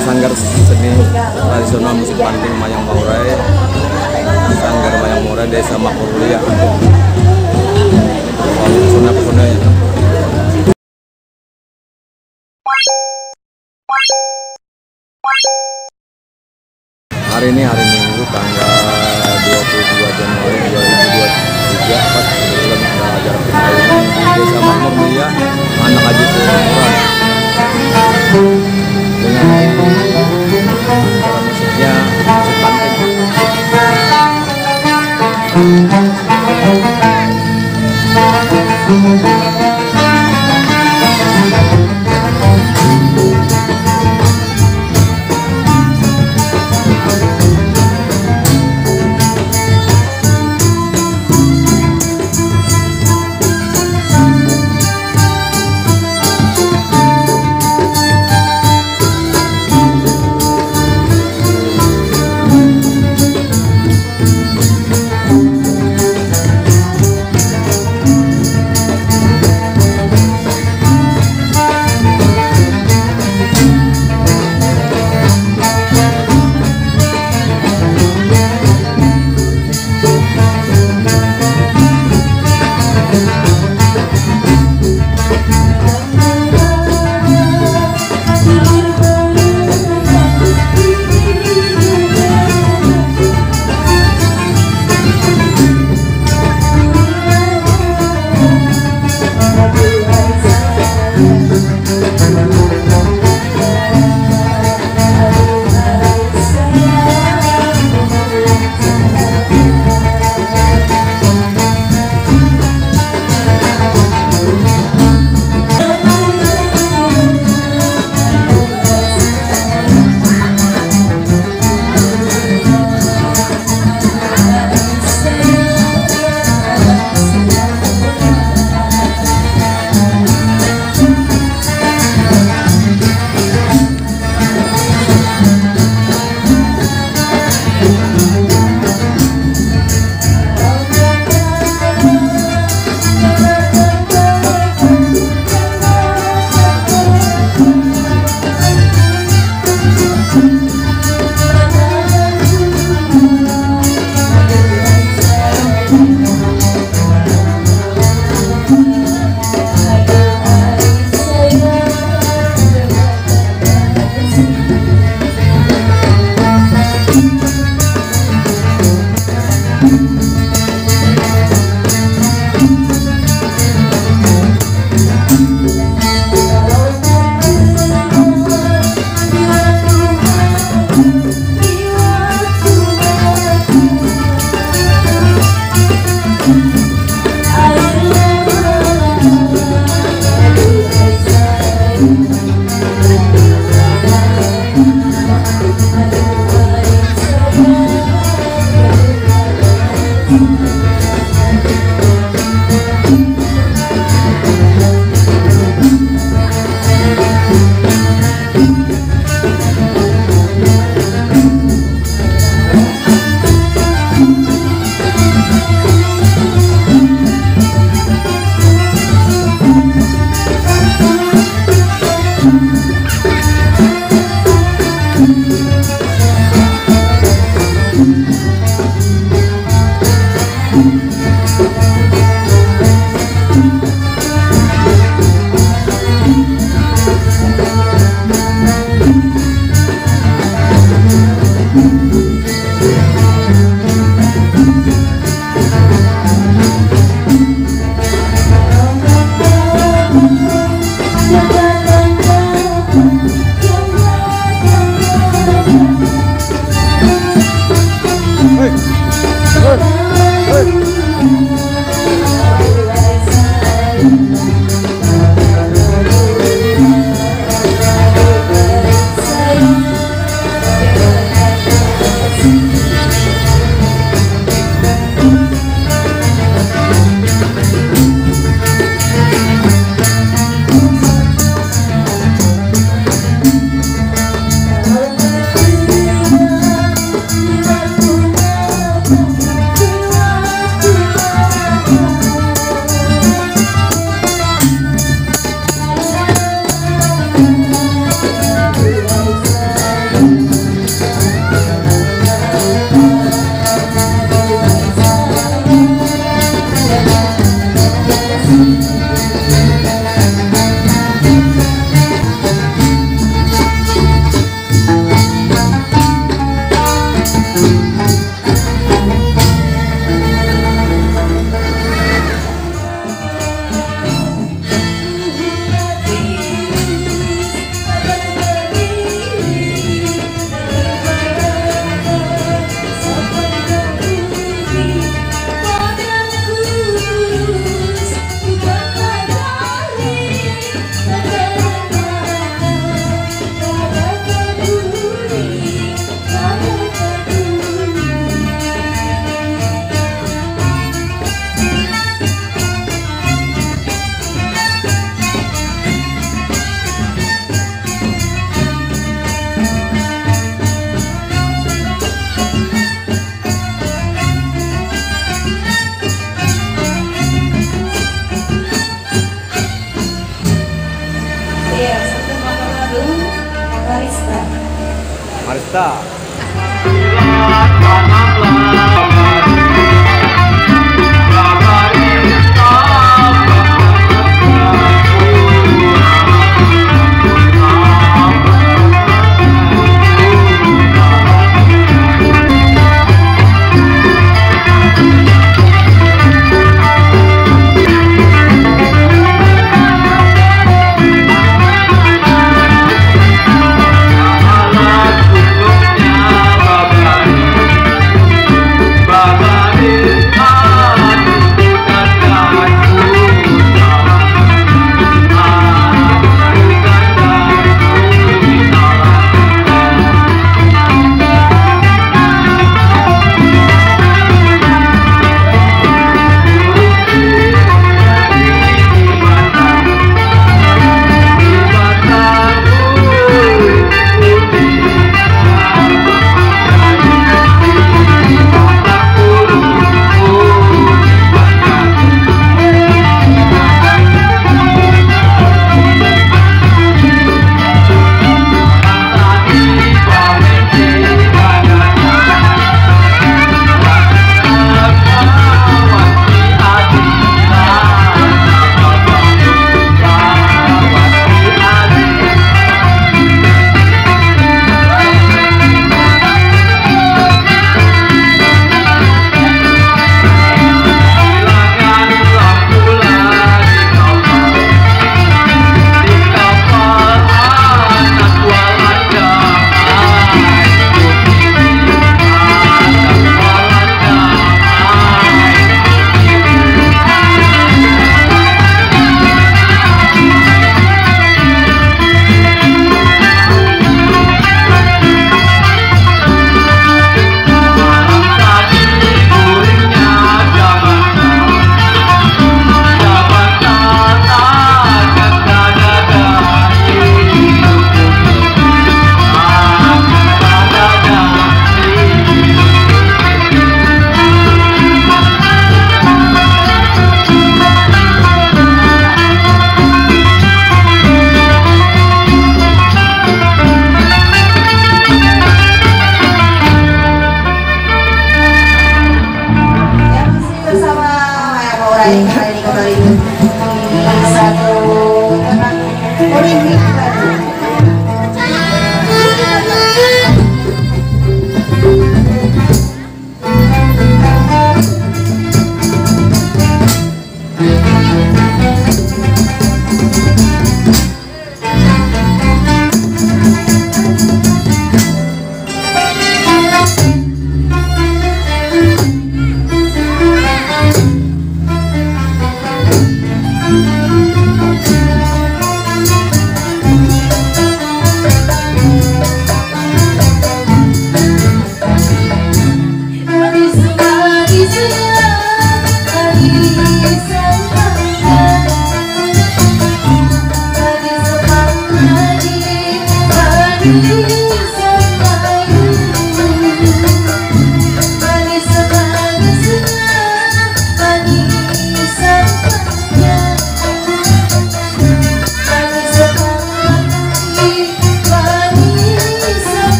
sanggar seni tradisional musik panting Mayang Maurai. Sanggar Mayang Maurai Desa Makurulia pesona-pesonanya hari ini hari Minggu tanggal 22 Januari 2023 pas kebetulan ada acara pengajian di Desa Makmur Mulia anak Haji Purworejo Thank you.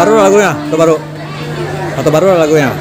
Baru lagunya, foto baru. Foto baru lagunya.